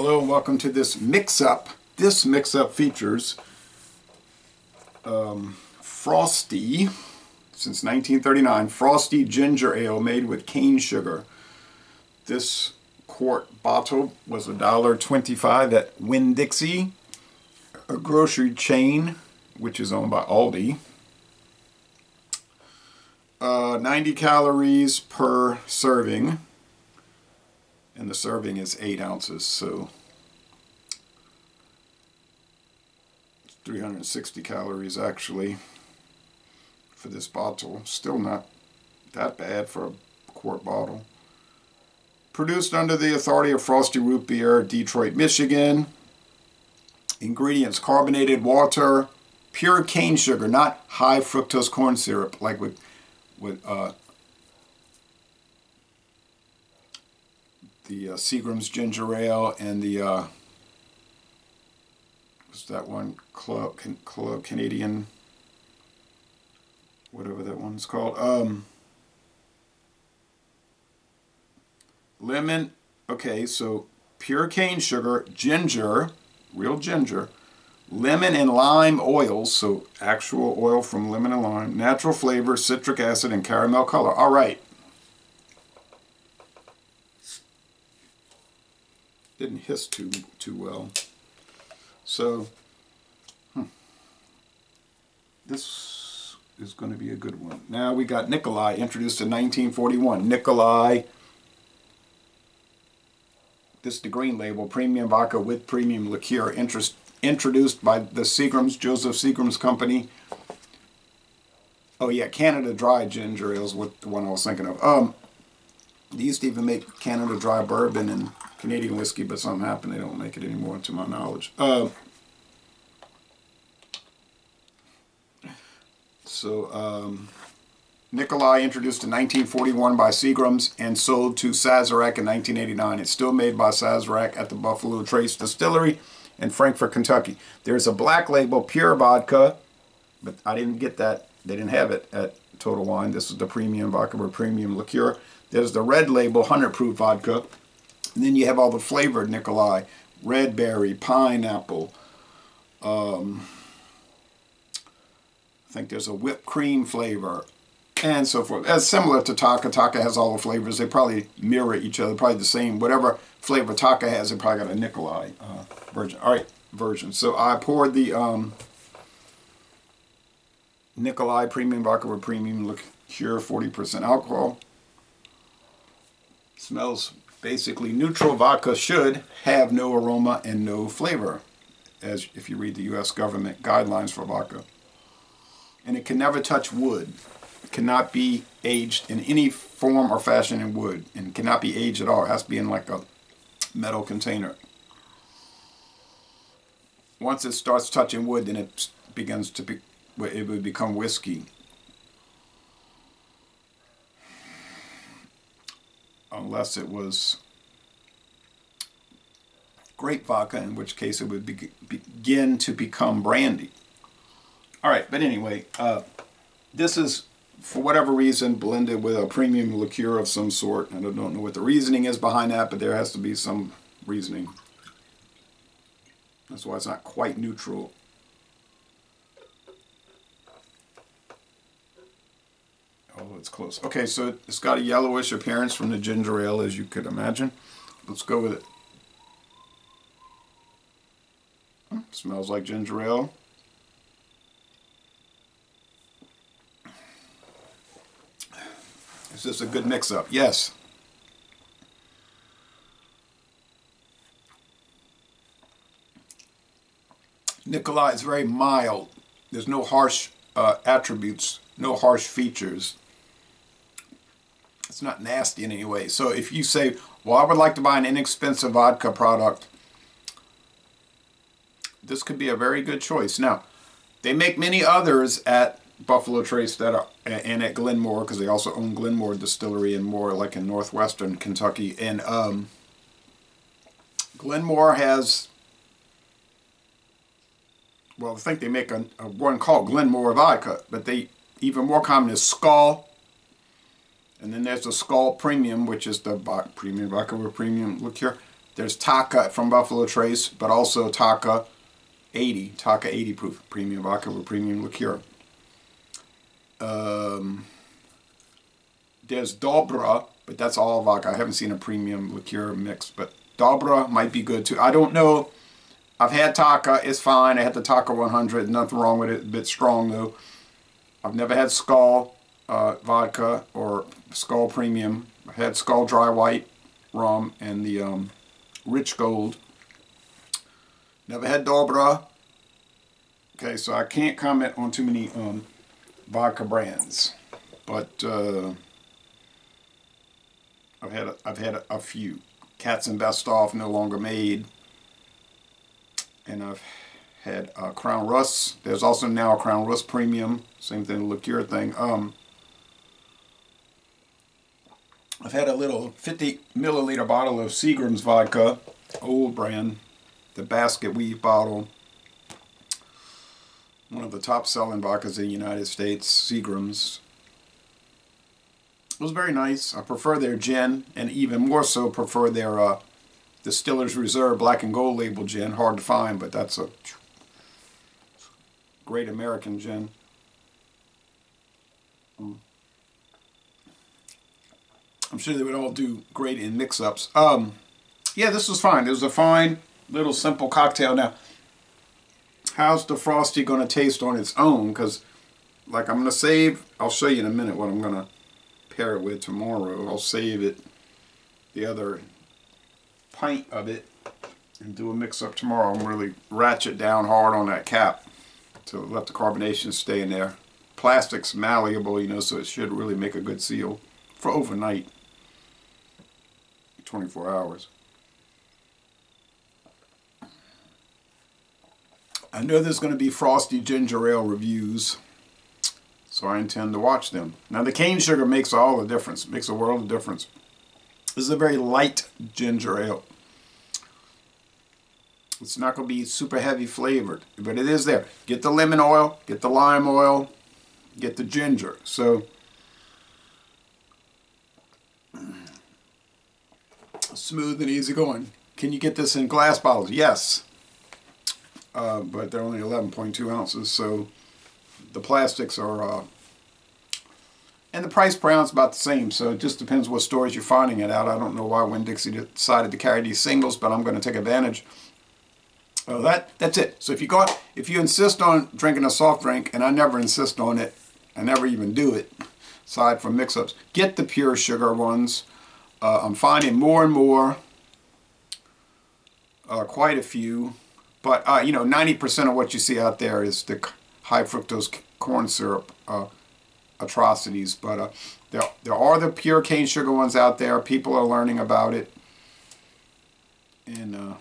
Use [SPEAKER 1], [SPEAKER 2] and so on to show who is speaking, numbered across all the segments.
[SPEAKER 1] Hello and welcome to this mix-up. This mix-up features um, Frostie, since 1939, Frostie Ginger Ale made with cane sugar. This quart bottle was $1.25 at Winn-Dixie, a grocery chain which is owned by Aldi. Uh, 90 calories per serving and the serving is 8 ounces so 360 calories actually for this bottle. Still not that bad for a quart bottle. Produced under the authority of Frostie Root Beer Detroit Michigan. Ingredients carbonated water pure cane sugar not high fructose corn syrup like with with uh, the uh, Seagram's ginger ale and the uh, what's that one club can, club Canadian whatever that one's called um, lemon okay so pure cane sugar ginger real ginger lemon and lime oils, so actual oil from lemon and lime, natural flavor, citric acid, and caramel color. All right. Didn't hiss too too well. So, hmm. this is going to be a good one. Now we got Nikolai, introduced in 1941. Nikolai, this is the green label, premium vodka with premium liqueur, interest introduced by the Seagram's, Joseph Seagram's company. Oh yeah, Canada Dry Ginger Ale is what the one I was thinking of. Um, they used to even make Canada Dry Bourbon and Canadian whiskey, but something happened. They don't make it anymore, to my knowledge. Uh, so, um, Nikolai introduced in 1941 by Seagram's and sold to Sazerac in 1989. It's still made by Sazerac at the Buffalo Trace Distillery in Frankfort, Kentucky. There's a black label pure vodka, but I didn't get that. They didn't have it at Total Wine. This is the premium vodka or premium liqueur. There's the red label 100 proof vodka. And then you have all the flavored Nikolai, red berry, pineapple. Um, I think there's a whipped cream flavor and so forth. As similar to Taaka. Taaka has all the flavors. They probably mirror each other, probably the same. Whatever flavor Taaka has, they probably got a Nikolai uh, version. All right, version. So I poured the um, Nikolai Premium Vodka with Premium Liqueur, 40% alcohol. Smells basically neutral. Vodka should have no aroma and no flavor, as if you read the U.S. government guidelines for vodka. And it can never touch wood. It cannot be aged in any form or fashion in wood, and cannot be aged at all. It has to be in like a metal container. Once it starts touching wood, then it begins to be, it would become whiskey. Unless it was grape vodka, in which case it would be, begin to become brandy. All right, but anyway, uh, this is, for whatever reason, blended with a premium liqueur of some sort. And I don't know what the reasoning is behind that, but there has to be some reasoning. That's why it's not quite neutral. Oh, it's close. Okay, so it's got a yellowish appearance from the ginger ale, as you could imagine. Let's go with it. Hmm, smells like ginger ale. Is this a good mix-up? Yes. Nikolai is very mild. There's no harsh uh, attributes, no harsh features. It's not nasty in any way. So if you say, well, I would like to buy an inexpensive vodka product, this could be a very good choice. Now, they make many others at Buffalo Trace that are, and at Glenmore, because they also own Glenmore Distillery and more like in northwestern Kentucky. And um, Glenmore has well, I think they make a, a one called Glenmore Vodka, but they even more common is Skol. And then there's the Skol Premium, which is the premium vodka with premium liqueur. There's Taaka from Buffalo Trace, but also Taaka 80, Taaka 80 proof, premium with premium liqueur. Um, there's Dobra, but that's all vodka. I haven't seen a premium liqueur mix, but Dobra might be good too. I don't know. I've had Taaka. It's fine. I had the Taaka 100. Nothing wrong with it. A bit strong though. I've never had Skol uh, vodka or Skol Premium. I had Skol Dry White rum and the um, Rich Gold. Never had Dobra. Okay, so I can't comment on too many um, vodka brands, but uh, I've had a, I've had a, a few. Katzenbesthoff no longer made, and I've had uh, Crown Russe. There's also now a Crown Russe Premium, same thing, liqueur thing. Um, I've had a little 50 milliliter bottle of Seagram's vodka, old brand, the basket weave bottle. One of the top selling vodkas in the United States, Seagram's. It was very nice. I prefer their gin, and even more so prefer their uh, Distiller's Reserve Black and Gold label gin. Hard to find, but that's a great American gin. Mm. I'm sure they would all do great in mix-ups. Um, yeah, this was fine. It was a fine little simple cocktail. Now, how's the Frostie going to taste on its own? Because, like, I'm going to save, I'll show you in a minute what I'm going to pair it with tomorrow. I'll save it, the other pint of it, and do a mix-up tomorrow. I'm really ratchet down hard on that cap to let the carbonation stay in there. Plastic's malleable, you know, so it should really make a good seal for overnight. 24 hours. I know there's going to be Frostie Ginger Ale reviews, so I intend to watch them. Now the cane sugar makes all the difference, it makes a world of difference. This is a very light ginger ale. It's not going to be super heavy flavored, but it is there. Get the lemon oil, get the lime oil, get the ginger. So smooth and easy going. Can you get this in glass bottles? Yes. Uh, but they're only 11.2 ounces, so the plastics are, uh, and the price per ounce about the same, so it just depends what stores you're finding it out. I don't know why Winn-Dixie decided to carry these singles, but I'm going to take advantage. Oh, that that's it. So if you got, if you insist on drinking a soft drink, and I never insist on it, I never even do it, aside from mix-ups, get the pure sugar ones. Uh, I'm finding more and more, uh, quite a few, but uh, you know, 90% of what you see out there is the high fructose corn syrup uh, atrocities. But uh, there, there are the pure cane sugar ones out there. People are learning about it and uh,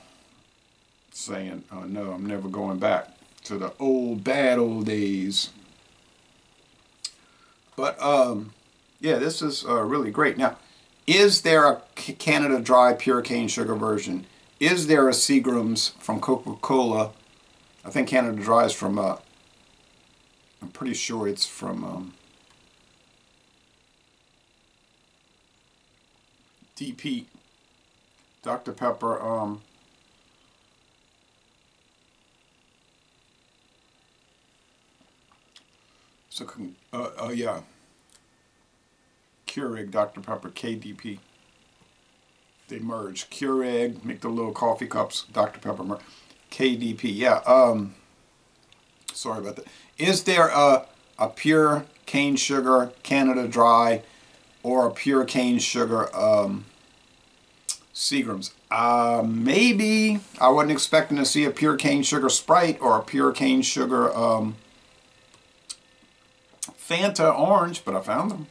[SPEAKER 1] saying, oh, no, I'm never going back to the old, bad old days. But um, yeah, this is really great. Now, is there a Canada Dry pure cane sugar version? Is there a Seagram's from Coca-Cola? I think Canada Dry is from, uh, I'm pretty sure it's from um, DP, Dr. Pepper. Um, so, uh, uh, yeah. Keurig Dr. Pepper KDP. They merge. Keurig, make the little coffee cups, Dr. Pepper, KDP. Yeah, um, sorry about that. Is there a, a pure cane sugar Canada Dry or a pure cane sugar um, Seagram's? Uh, maybe. I wasn't expecting to see a pure cane sugar Sprite or a pure cane sugar um, Fanta Orange, but I found them.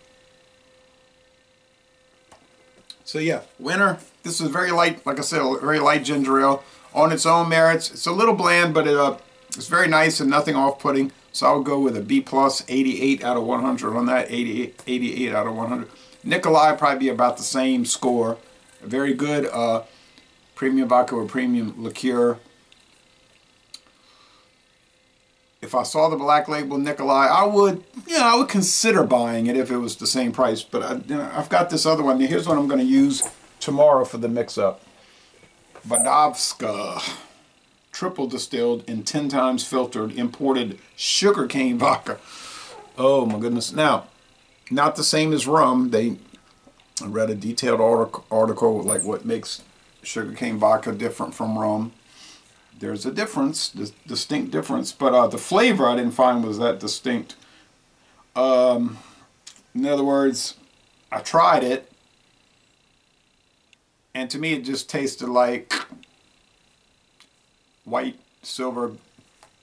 [SPEAKER 1] So yeah, winter. This is very light, like I said, a very light ginger ale on its own merits. It's a little bland, but it, uh, it's very nice and nothing off-putting. So I'll go with a B plus, 88 out of 100 on that, 88, 88 out of 100. Nikolai probably be about the same score. Very good uh, premium vodka or premium liqueur. If I saw the black label Nikolai, I would, you know, I would consider buying it if it was the same price. But I, you know, I've got this other one. Here's what I'm going to use tomorrow for the mix-up. Vodovska, triple distilled and 10 times filtered imported sugarcane vodka. Oh my goodness. Now, not the same as rum. They I read a detailed article like what makes sugarcane vodka different from rum. There's a difference, distinct difference, but uh, the flavor I didn't find was that distinct. Um, in other words, I tried it, and to me it just tasted like white, silver,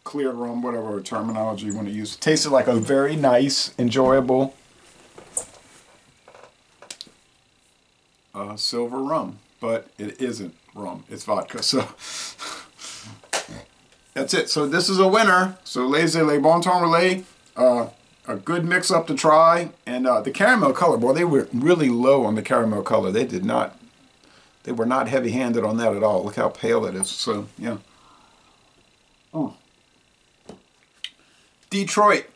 [SPEAKER 1] clear rum, whatever terminology you want to use. It tasted like a very nice, enjoyable uh, silver rum, but it isn't rum. It's vodka. So that's it. So this is a winner. So Laissez les Bon Temps Relais. Uh, a good mix up to try. And uh, the caramel color, boy, they were really low on the caramel color. They did not, they were not heavy handed on that at all. Look how pale it is. So, yeah. Oh. Detroit.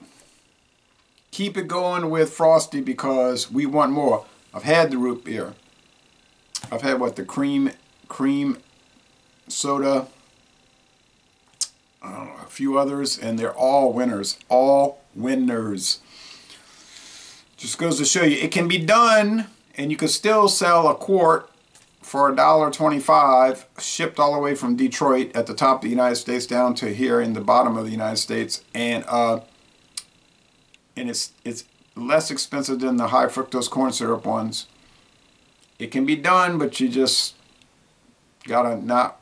[SPEAKER 1] Keep it going with Frostie because we want more. I've had the root beer. I've had what the cream cream soda a few others and they're all winners all winners. Just goes to show you it can be done and you can still sell a quart for a dollar twenty-five shipped all the way from Detroit at the top of the United States down to here in the bottom of the United States and uh, and it's it's less expensive than the high fructose corn syrup ones. It can be done, but you just gotta not,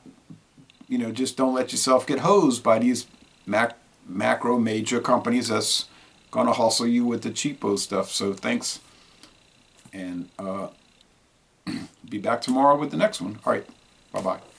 [SPEAKER 1] you know, just don't let yourself get hosed by these mac macro major companies that's gonna hustle you with the cheapo stuff. So thanks, and uh, be back tomorrow with the next one. All right, bye bye.